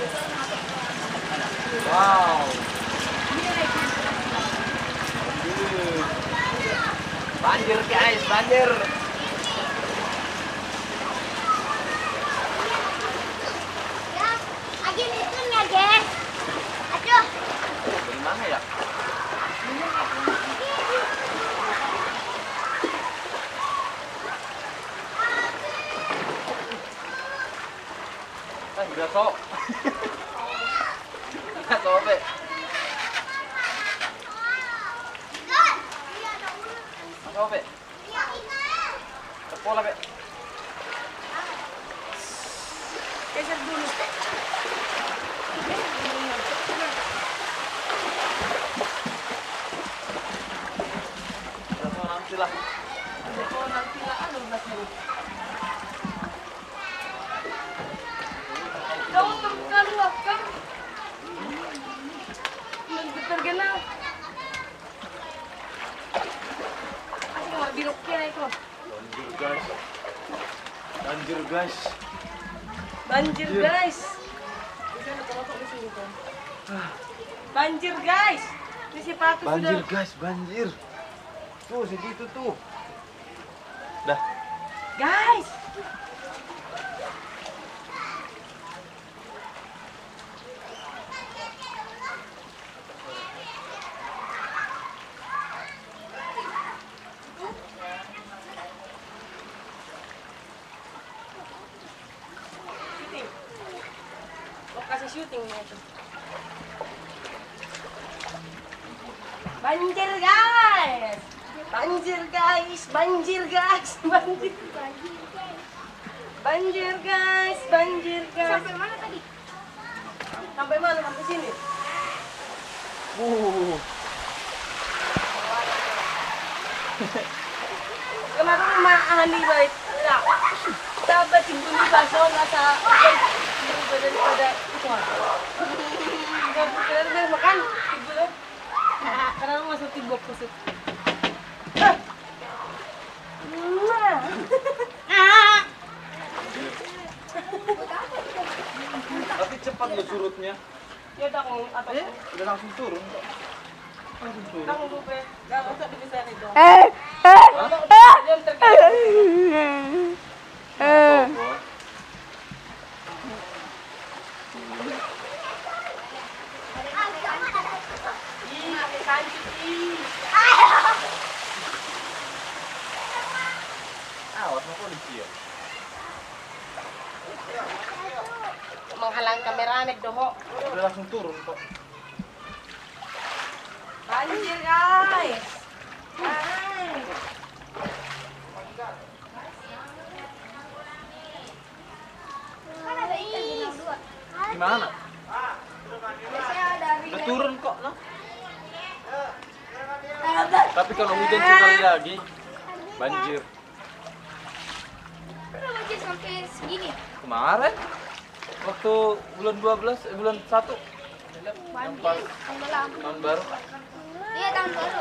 Wow. Banjir guys, banjir. Ya, lagi itu ya, guys. Aduh. Dari mana ya? Eh, udah sok. Udah sok. Sekolah. Geser dulu. Udah sok, nanti lah. Nanti lah guys. Banjir, guys. Banjir guys. Banjir guys. Ini si Patu Banjir, sudah. guys, banjir. Tuh, segitu tuh. Dah. Guys. Syutingnya itu. Banjir guys. Banjir guys, banjir guys, banjir. Banjir guys, banjir guys. Sampai mana tadi? Sampai mana? Sampai sini. Uh. Kenapa mahani baik? Tak. Dapat timbul di baso nggak sa timbul daripada Nggak benar makan timbul. Karena masuk timbul kusut. Tapi cepat lo surutnya. Ya udah aku atau Eh, udah langsung turun kok. Langsung turun. kamu. Gak usah dibesar itu. Eh, Jangan terkena. Toko. Menghalang kamera nek doho. Udah langsung turun kok. Banjir guys. Gimana? Udah turun kok, noh. Tapi kalau hujan sekali lagi, banjir. Pernah banjir sampai segini. Kemarin, waktu bulan 12, eh, bulan 1, Banjir. Tenggelam. tahun baru. Iya tahun baru.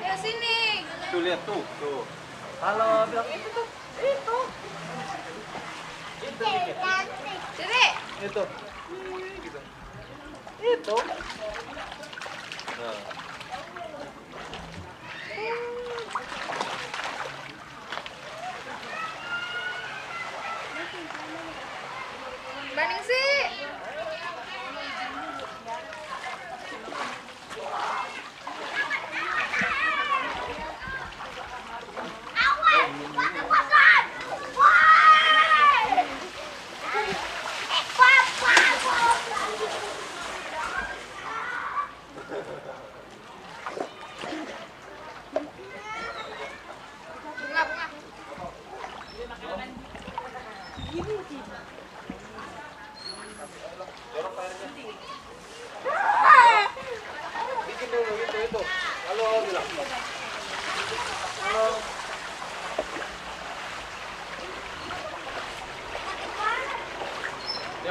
Ayo sini. Tuh lihat tuh, tuh. Halo, bilang itu tuh, itu. Itu. Sini. Itu. Gitu. Itu. Nah.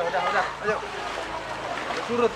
udah udah ayo. Surut.